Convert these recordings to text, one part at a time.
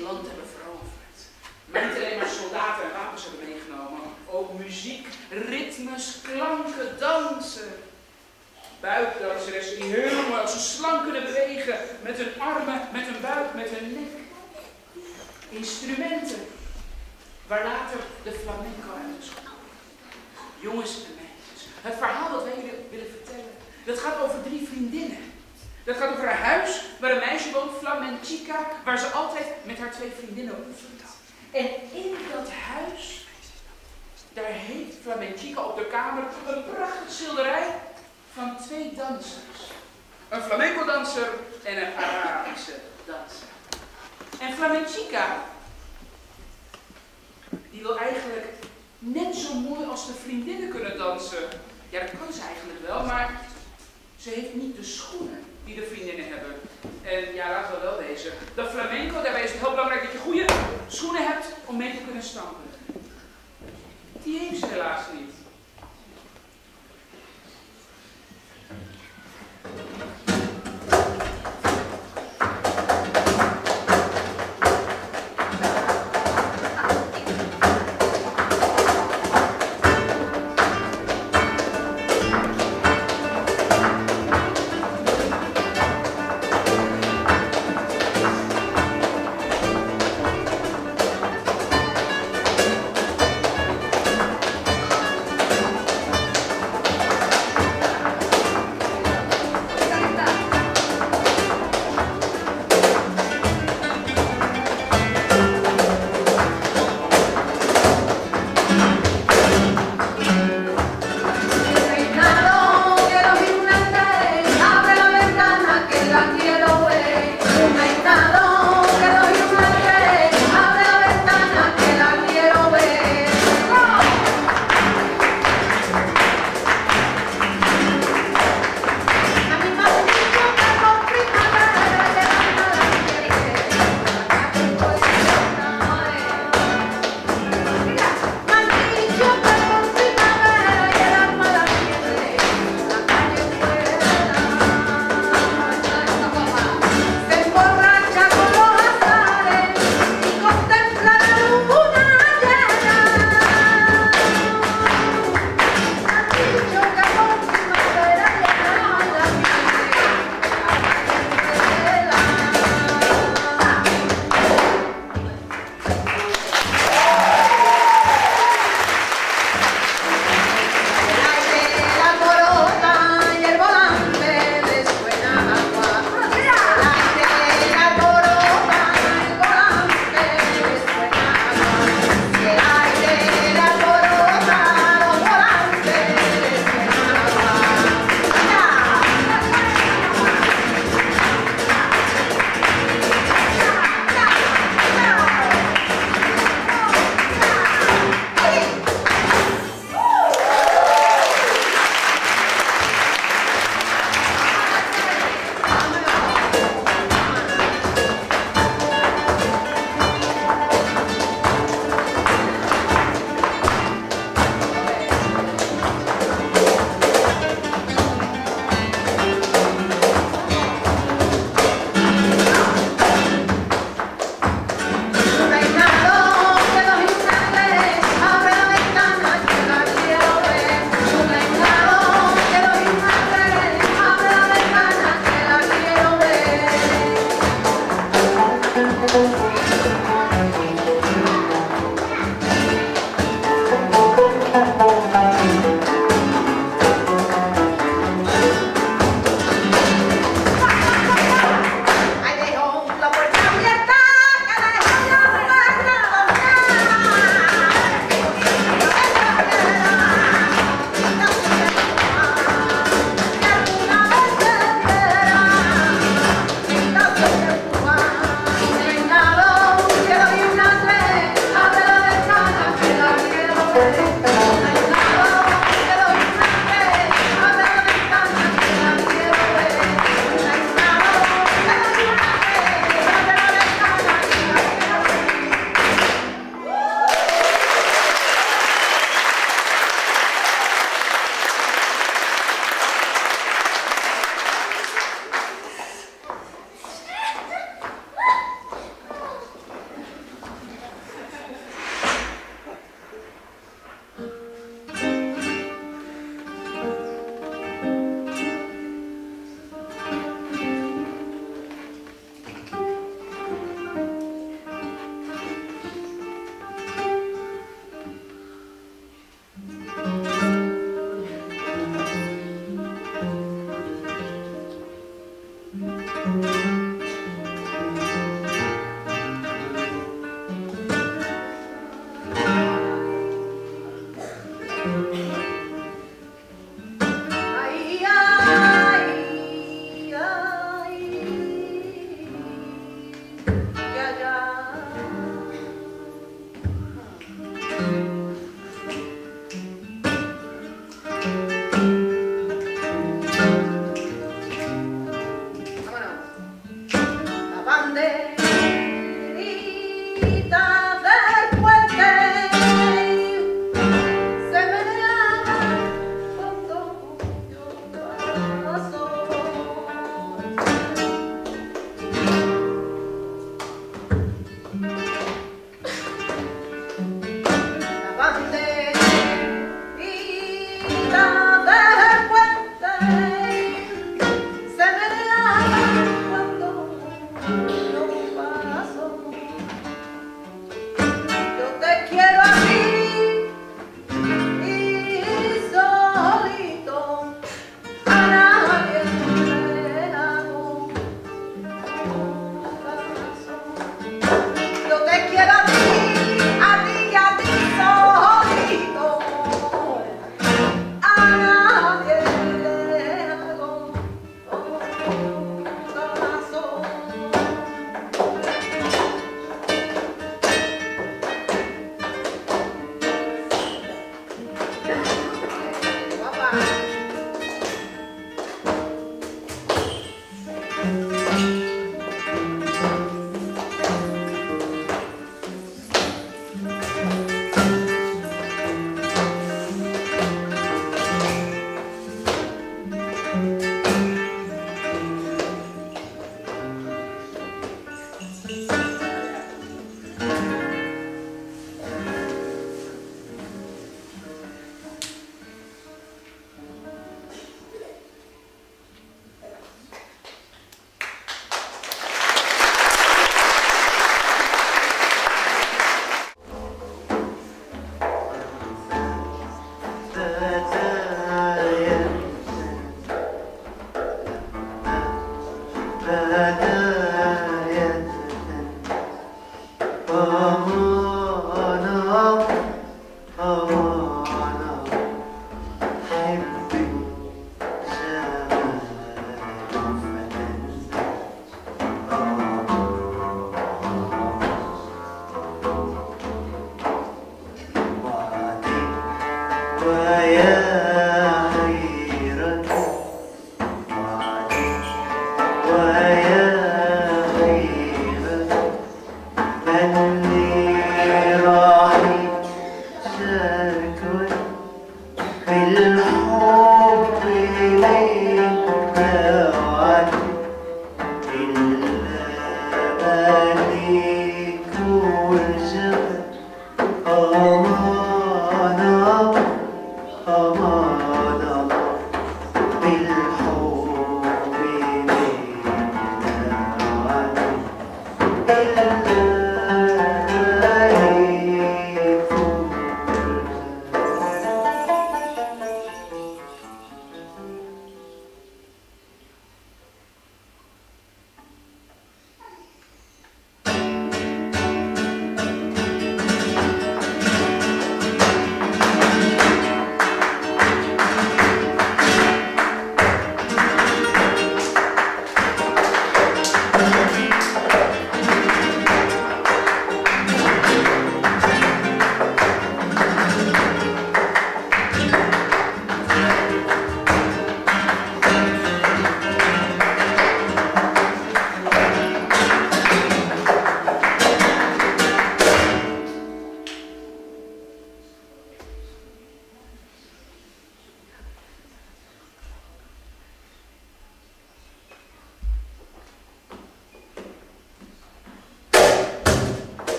land hebben veroverd. Niet alleen maar soldaten en wapens hebben meegenomen. Ook muziek, ritmes, klanken, dansen. Buikdanseressen die mooi als een slang kunnen bewegen. Met hun armen, met hun buik, met hun nek. Instrumenten. Waar later de flamenco uit gekomen. Jongens en meisjes. Het verhaal dat wij jullie willen vertellen. Dat gaat over drie vriendinnen. Dat gaat over een huis waar een meisje woont, Flamenchica, waar ze altijd met haar twee vriendinnen oefent. En in dat huis, daar heeft Flamenchica op de kamer een prachtige schilderij van twee dansers. Een flamenco-danser en een Arabische danser. En Flamenchica, die wil eigenlijk net zo mooi als de vriendinnen kunnen dansen. Ja, dat kan ze eigenlijk wel, maar ze heeft niet de schoenen die de vriendinnen hebben. En ja, laten we wel wezen. Dat flamenco, daarbij is het heel belangrijk dat je goede schoenen hebt om mee te kunnen stampen. Die heeft ze helaas niet.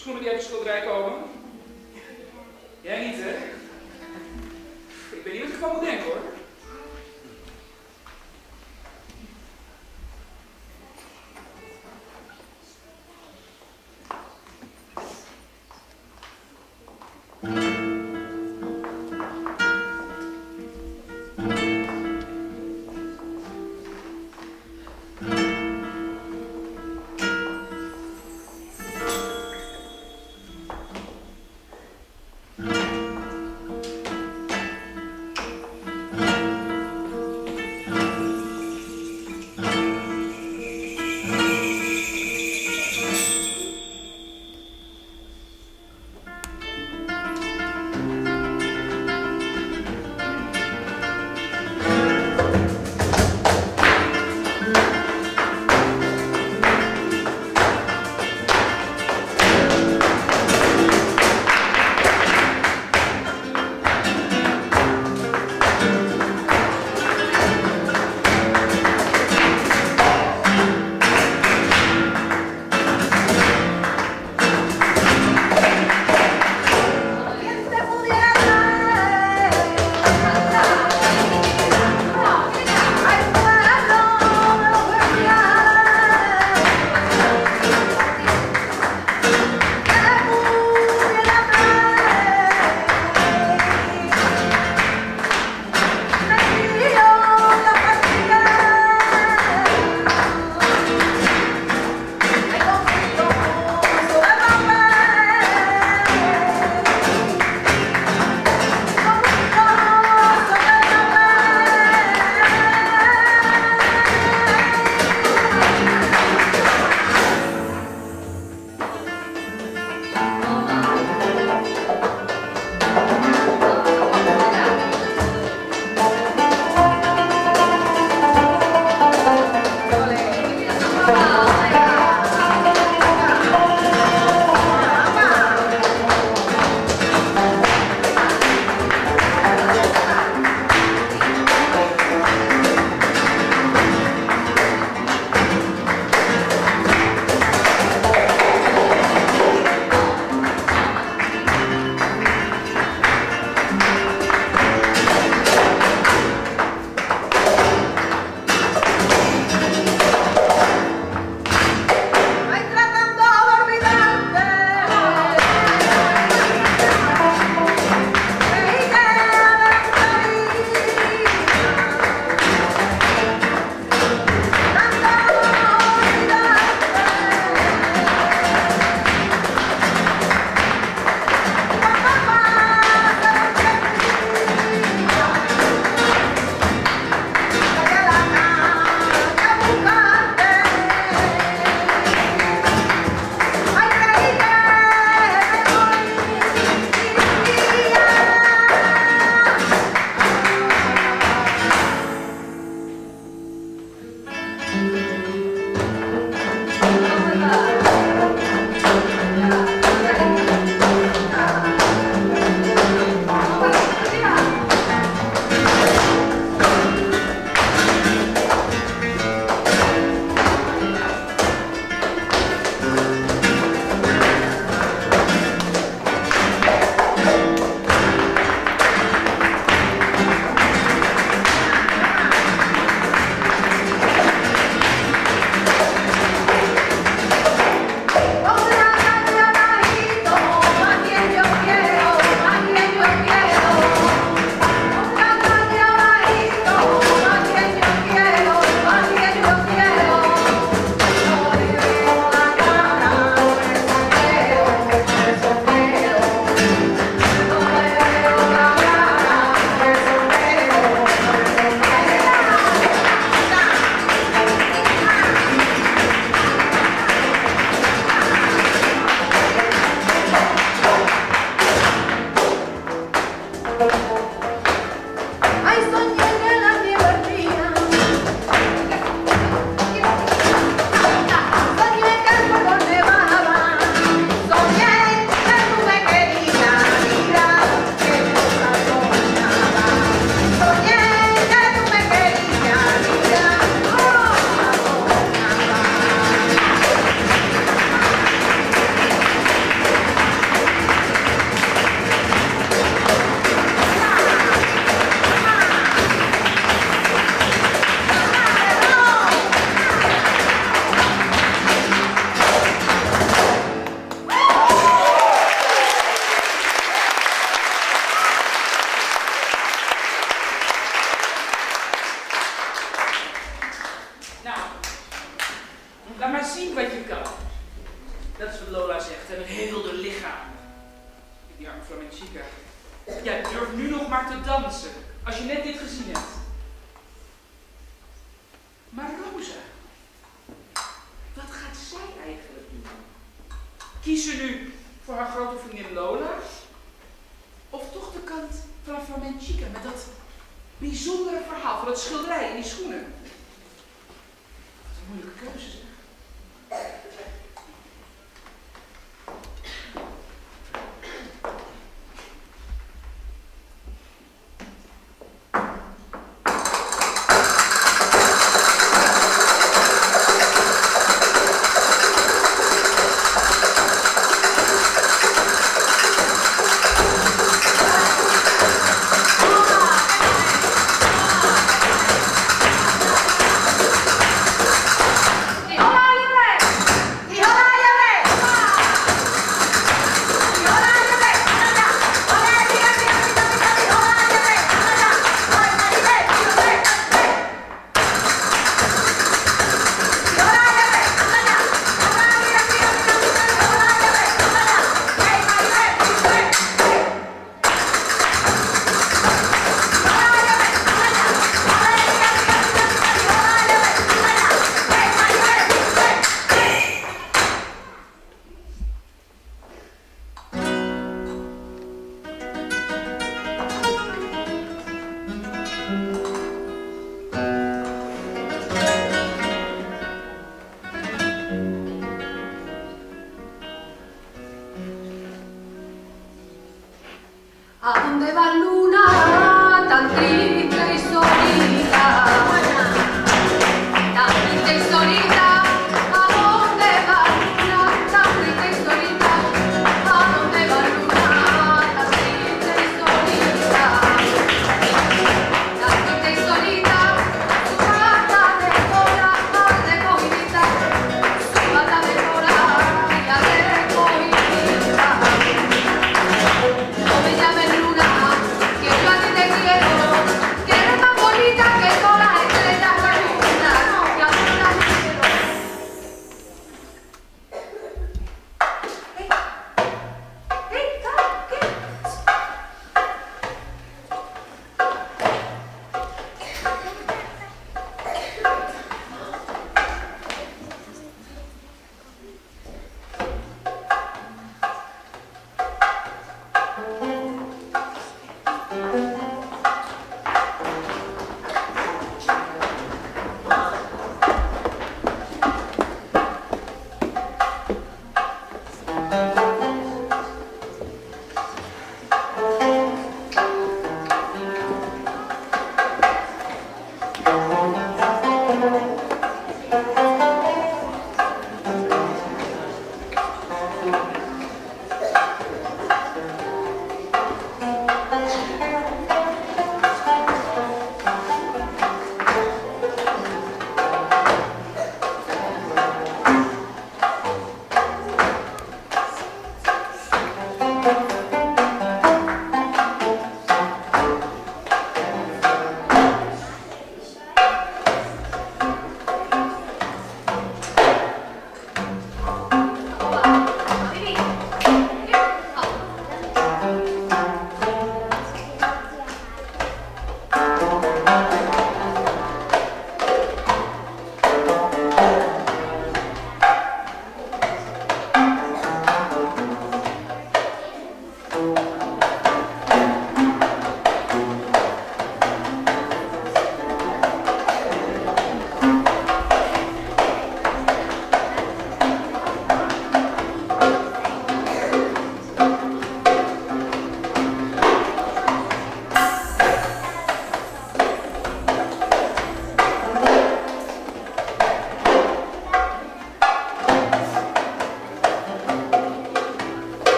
Schoenen die uit de schilderij komen? Jij niet, hè? Ik ben niet wat ik moet denken hoor.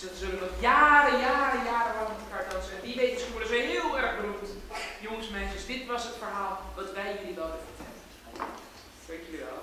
Ze zullen nog jaren, jaren, jaren lang met elkaar dansen. En die wetenschappers zijn heel erg beroemd. Jongens, meisjes, dit was het verhaal wat wij jullie wilden vertellen. Dank jullie wel.